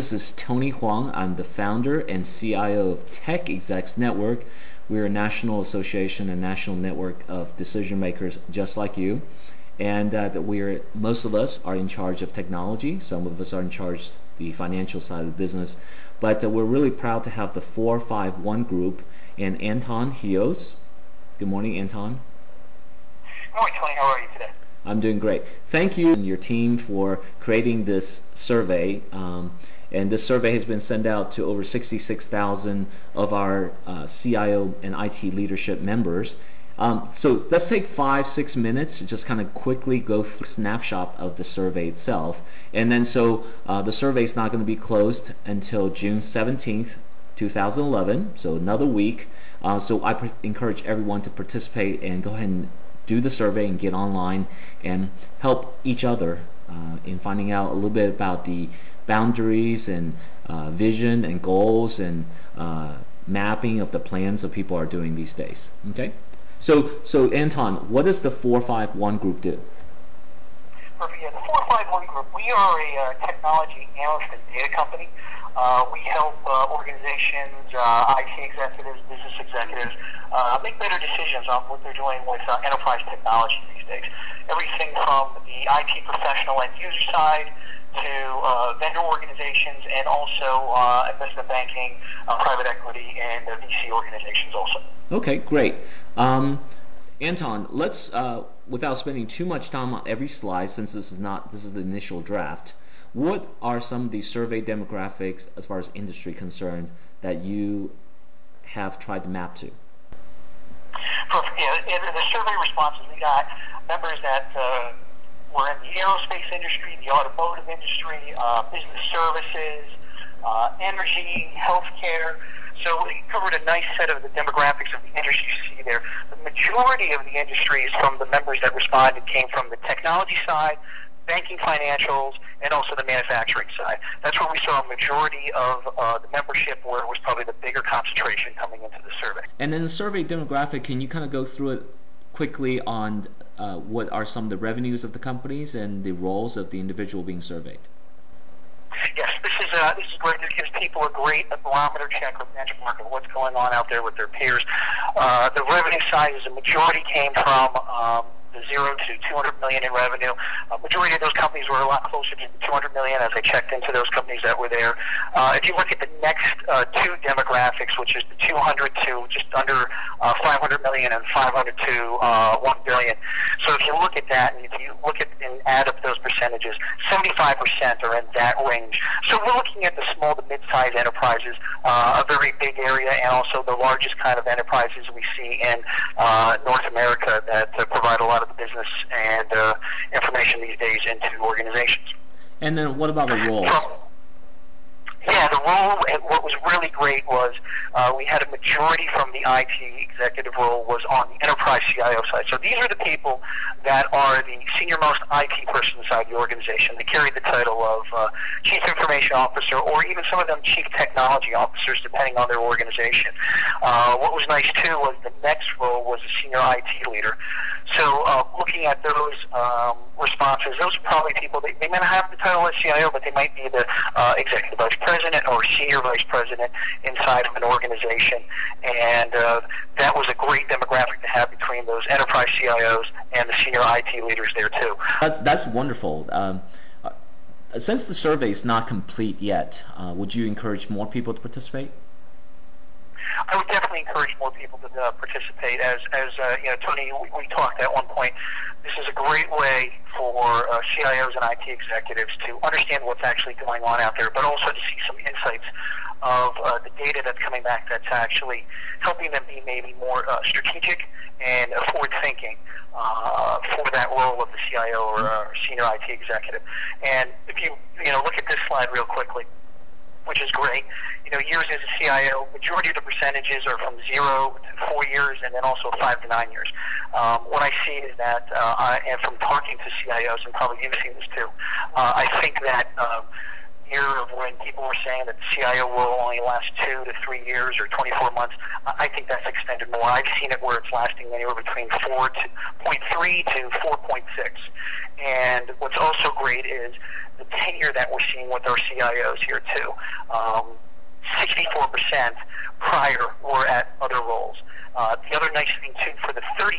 This is Tony Huang. I'm the founder and CIO of Tech Execs Network. We're a national association and national network of decision makers just like you. And uh, that we're most of us are in charge of technology. Some of us are in charge the financial side of the business. But uh, we're really proud to have the 451 group and Anton Hios. Good morning, Anton. Good morning, Tony. How are you today? I'm doing great. Thank you and your team for creating this survey. Um, and this survey has been sent out to over 66,000 of our uh, CIO and IT leadership members. Um, so let's take five, six minutes to just kind of quickly go through a snapshot of the survey itself. And then so uh, the survey is not going to be closed until June 17th, 2011, so another week. Uh, so I encourage everyone to participate and go ahead and do the survey and get online and help each other uh, in finding out a little bit about the boundaries and uh, vision and goals and uh, mapping of the plans that people are doing these days. Okay, so so Anton, what does the four five one group do? Perfect. Yeah, the four five one group. We are a uh, technology analyst and data company. Uh, we help uh, organizations, IT executives, business executives uh, make better decisions on what they're doing with uh, enterprise technology these days. Everything from the IT professional and user side to uh, vendor organizations and also uh, investment banking, uh, private equity, and VC organizations also. Okay, great. Um, Anton, let's, uh, without spending too much time on every slide, since this is not this is the initial draft, what are some of the survey demographics as far as industry concerned that you have tried to map to? Perfect. Yeah, in the survey responses, we got members that uh, were in the aerospace industry, the automotive industry, uh, business services, uh, energy, healthcare. So we covered a nice set of the demographics of the industry you see there. The majority of the industries from the members that responded came from the technology side, banking financials, and also the manufacturing side. That's where we saw a majority of uh, the membership where it was probably the bigger concentration coming into the survey. And in the survey demographic, can you kind of go through it quickly on uh, what are some of the revenues of the companies and the roles of the individual being surveyed? Yes, this is uh, this is great. This gives people a great a barometer check or benchmark of what's going on out there with their peers. Uh, the revenue side is a majority came from um, zero to 200 million in revenue. Uh, majority of those companies were a lot closer to 200 million as I checked into those companies that were there. Uh, if you look at the next uh, two demographics, which is the 200 to just under uh, 500 million and 500 to uh, 1 billion. So if you look at that and if you look at and add up those percentages, 75% are in that range. So we're looking at the small to mid-sized enterprises, uh, a very big area, and also the largest kind of enterprises we see in uh, North America that uh, provide a lot of the business and uh, information these days into organizations. And then what about the role? Yeah, the role, and what was really great was uh, we had a majority from the IT executive role was on the enterprise CIO side. So these are the people that are the senior most IT person inside the organization. They carry the title of uh, chief information officer or even some of them chief technology officers depending on their organization. Uh, what was nice too was the next role was a senior IT leader. So uh, looking at those um, responses, those are probably people, they, they may not have the title of CIO, but they might be the uh, executive vice president or senior vice president inside of an organization. And uh, that was a great demographic to have between those enterprise CIOs and the senior IT leaders there too. That's, that's wonderful. Um, uh, since the survey is not complete yet, uh, would you encourage more people to participate? I would definitely encourage more people to uh, participate. As as uh, you know, Tony, we, we, talked at one point. This is a great way for uh, CIOs and IT executives to understand what's actually going on out there, but also to see some insights of uh, the data that's coming back that's actually helping them be maybe more uh, strategic and forward thinking uh, for that role of the CIO or uh, senior IT executive. And if you you know look at this slide real quickly, which is great. You know, years as a CIO, majority of the percentages are from zero to four years, and then also five to nine years. Um, what I see is that, uh, I, and from talking to CIOs, and probably you've seen this too, uh, I think that. Um, year of when people were saying that the CIO will only last two to three years or 24 months, I think that's extended more. I've seen it where it's lasting anywhere between 4 to 0.3 to 4.6. And what's also great is the tenure that we're seeing with our CIOs here too. Um, 64% prior were at other roles. Uh, the other nice thing too, for the 36%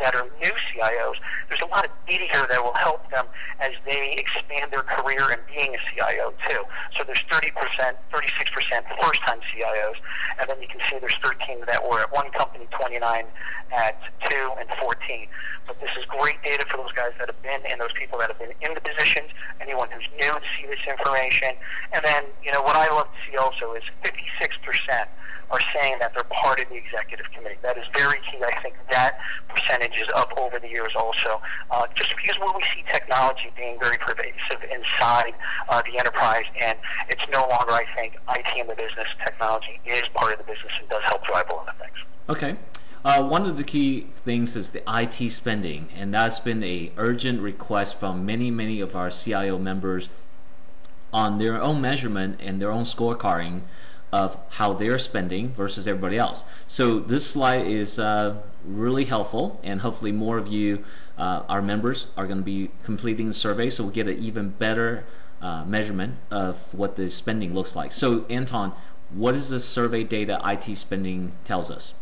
that are new CIOs, there's a lot of data here that will help them as they expand their career in being a CIO too. So there's 30%, 36% first-time CIOs, and then you can see there's 13 that were at one company, 29 at two, and 14. But this is great data for those guys that have been and those people that have been in the positions, anyone who's new to see this information. And then, you know, what I love to see also is 56% are saying that they're part of the executive committee. That is very key. I think that percentage is up over the years also, uh, just because where we see technology being very pervasive inside uh, the enterprise, and it's no longer, I think, IT in the business. Technology is part of the business and does help drive a lot of things. Okay. Uh, one of the key things is the IT spending, and that's been a urgent request from many, many of our CIO members on their own measurement and their own scorecarding of how they're spending versus everybody else. So this slide is uh, really helpful, and hopefully more of you, uh, our members, are going to be completing the survey, so we'll get an even better uh, measurement of what the spending looks like. So Anton, what is the survey data IT spending tells us?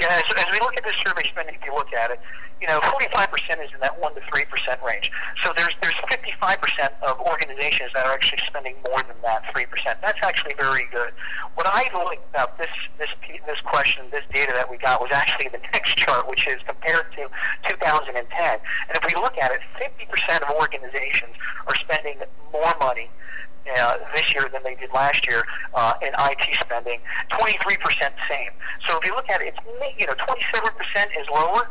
Yeah, as, as we look at this survey spending, if you look at it, you know, 45% is in that 1 to 3% range. So there's there's 55% of organizations that are actually spending more than that 3%. That's actually very good. What I like about this this this question, this data that we got was actually the next chart, which is compared to 2010. And if we look at it, 50% of organizations are spending more money uh, this year than they did last year uh, in IT spending. 23% same. So if you look at it, it's you know 27% is lower.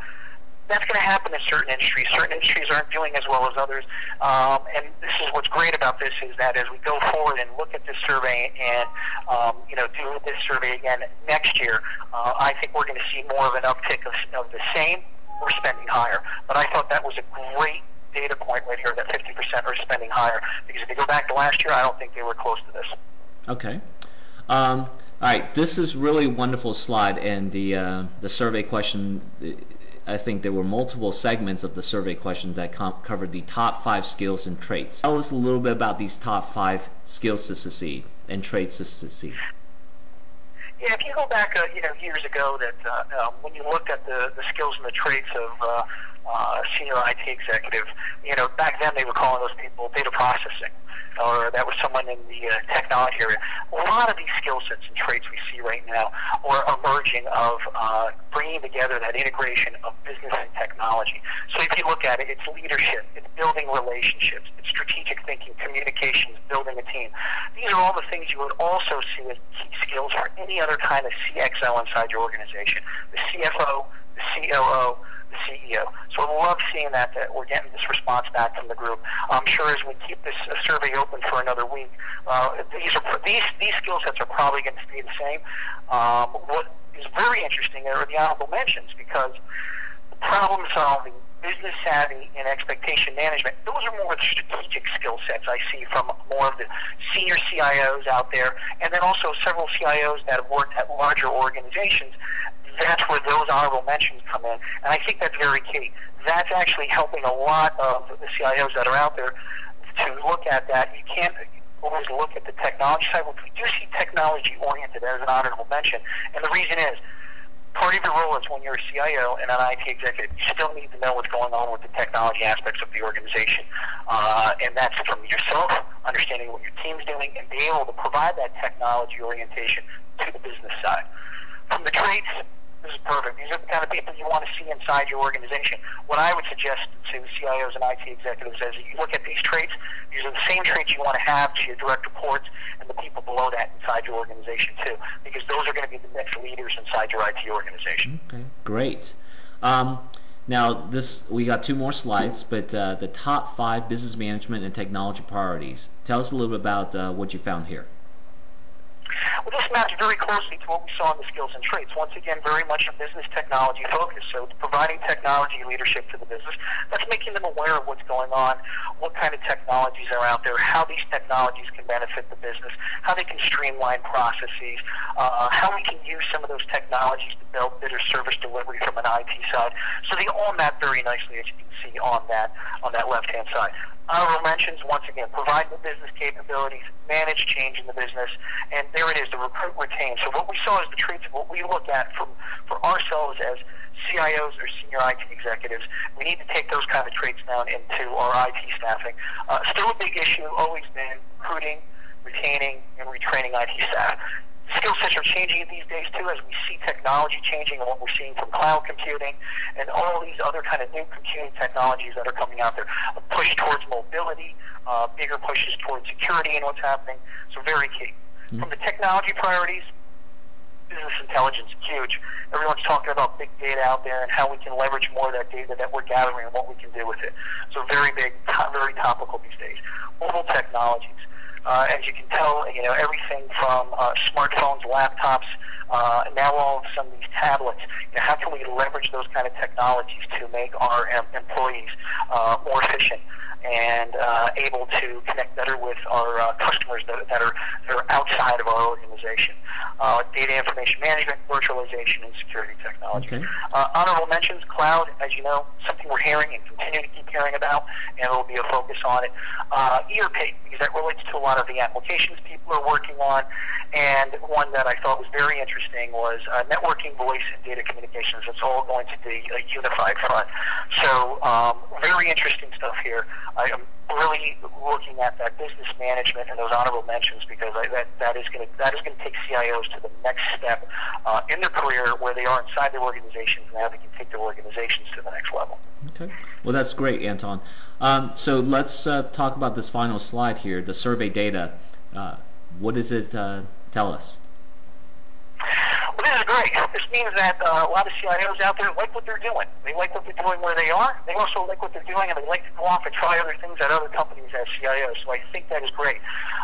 That's going to happen in certain industries. Certain industries aren't doing as well as others. Um, and this is what's great about this is that as we go forward and look at this survey and um, you know do this survey again next year, uh, I think we're going to see more of an uptick of, of the same or spending higher. But I thought that was a great data point right here that 50% are spending higher. Because if you go back to last year, I don't think they were close to this. Okay. Um, all right, this is really wonderful slide, and the uh, the survey question. I think there were multiple segments of the survey questions that covered the top five skills and traits. Tell us a little bit about these top five skills to succeed and traits to succeed. Yeah, if you go back, uh, you know, years ago, that uh, um, when you looked at the, the skills and the traits of uh, uh, senior IT executive. You know, back then they were calling those people data processing, or that was someone in the uh, technology area. A lot of these skill sets and traits we see right now are emerging of uh, bringing together that integration of business and technology. So if you look at it, it's leadership, it's building relationships, it's strategic thinking, communications, building a team. These are all the things you would also see as key skills for any other kind of CXO inside your organization. The CFO, the COO, the CEO. So I love seeing that, that we're getting this response back from the group. I'm sure as we keep this uh, survey open for another week, uh, these are these these skill sets are probably going to stay the same. Um, what is very interesting are the honorable mentions because problem solving, business savvy, and expectation management, those are more the strategic skill sets I see from more of the senior CIOs out there, and then also several CIOs that have worked at larger organizations that's where those honorable mentions come in. And I think that's very key. That's actually helping a lot of the CIOs that are out there to look at that. You can't always look at the technology side, we do see technology oriented as an honorable mention. And the reason is, part of your role is when you're a CIO and an IT executive, you still need to know what's going on with the technology aspects of the organization. Uh, and that's from yourself, understanding what your team's doing, and being able to provide that technology orientation to the business side. From the traits, this is perfect. These are the kind of people you want to see inside your organization. What I would suggest to CIOs and IT executives is you look at these traits, these are the same traits you want to have to your direct reports and the people below that inside your organization too, because those are going to be the next leaders inside your IT organization. Okay, great. Um, now, this we got two more slides, but uh, the top five business management and technology priorities. Tell us a little bit about uh, what you found here. Well, this maps very closely to what we saw in the skills and traits. Once again, very much a business technology focus. So it's providing technology leadership to the business. That's making them aware of what's going on, what kind of technologies are out there, how these technologies can benefit the business, how they can streamline processes, uh, how we can use some of those technologies to build better service delivery from an IT side. So they all map very nicely, as you can see on that on that left-hand side. Honorable mentions, once again, provide the business capabilities, manage change in the business, and there it is, the recruit retain. So what we saw is the traits of what we look at from, for ourselves as CIOs or senior IT executives. We need to take those kind of traits down into our IT staffing. Uh, still a big issue, always been recruiting, retaining, and retraining IT staff skill sets are changing these days too as we see technology changing and what we're seeing from cloud computing and all these other kind of new computing technologies that are coming out there. A push towards mobility, uh, bigger pushes towards security and what's happening. So very key. Mm-hmm. From the technology priorities, business intelligence is huge. Everyone's talking about big data out there and how we can leverage more of that data that we're gathering and what we can do with it. So very big, very topical these days. Mobile technologies. Uh, as you can tell, you know everything from uh, smartphones, laptops, uh, now all of some of these tablets. You know, how can we leverage those kind of technologies to make our um, employees uh, more efficient? And uh, able to connect better with our uh, customers that, that, are, that are outside of our organization. Uh, data information management, virtualization, and security technology. Okay. Uh, honorable mentions, cloud, as you know, something we're hearing and continue to keep hearing about, and there will be a focus on it. Uh, ERP, because that relates to a lot of the applications people are working on, and one that I thought was very interesting was uh, networking, voice, and data communications. It's all going to be a unified front. So um, very interesting stuff here. I am really looking at that business management and those honorable mentions because I, that that is going to that is going to take CIOs to the next step uh, in their career where they are inside their organizations and how they can take their organizations to the next level. Okay, well that's great, Anton. Um, so let's uh, talk about this final slide here, the survey data. Uh, what does it uh, tell us? Well, this is great. This means that uh, a lot of CIOs out there like what they're doing. They like what they're doing where they are. They also like what they're doing, and they like to go off and try other things at other companies as CIOs. So I think that is great.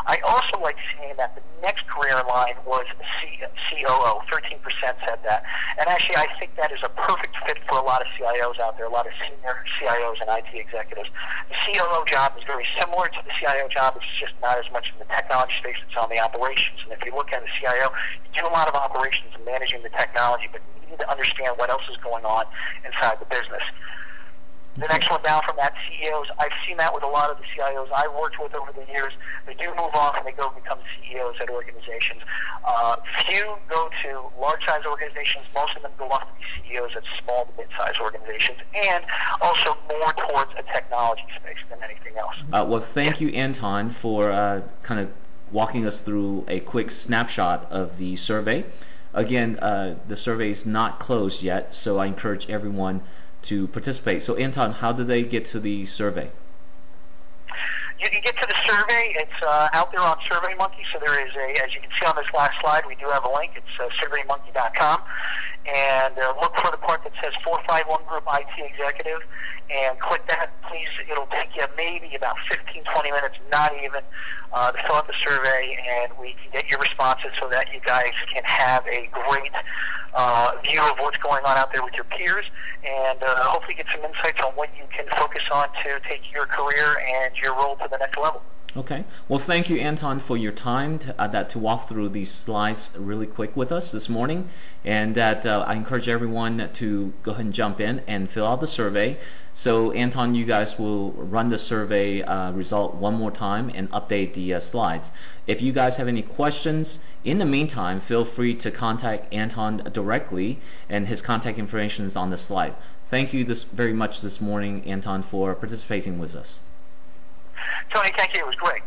I also like seeing that the next career line was C- COO. 13% said that. And actually, I think that is a perfect fit for a lot of CIOs out there, a lot of senior CIOs and IT executives. The COO job is very similar to the CIO job. It's just not as much in the technology space. It's on the operations. And if you look at the CIO, you do a lot of operations and managing the technology, but you need to understand what else is going on inside the business. The next one down from that, CEOs. I've seen that with a lot of the CIOs I've worked with over the years. They do move off and they go become CEOs at organizations. Uh, few go to large size organizations. Most of them go off to be CEOs at small to mid sized organizations and also more towards a technology space than anything else. Uh, well, thank you, Anton, for uh, kind of walking us through a quick snapshot of the survey. Again, uh, the survey is not closed yet, so I encourage everyone to participate. So, Anton, how do they get to the survey? You can get to the survey. It's uh, out there on SurveyMonkey. So there is a, as you can see on this last slide, we do have a link. It's uh, SurveyMonkey.com, and uh, look for the part that says 451 Group IT Executive, and click that. Please, it'll take you maybe about 15, 20 minutes, not even, uh, to fill out the survey, and we can get your responses so that you guys can have a great uh, view of what's going on out there with your peers, and uh, hopefully get some insights on what you can focus on to take your career and your role to the next level. Okay. Well, thank you, Anton, for your time to, uh, that to walk through these slides really quick with us this morning. And that uh, I encourage everyone to go ahead and jump in and fill out the survey. So, Anton, you guys will run the survey uh, result one more time and update the uh, slides. If you guys have any questions, in the meantime, feel free to contact Anton directly, and his contact information is on the slide. Thank you this, very much this morning, Anton, for participating with us. Tony, thank you. It was great.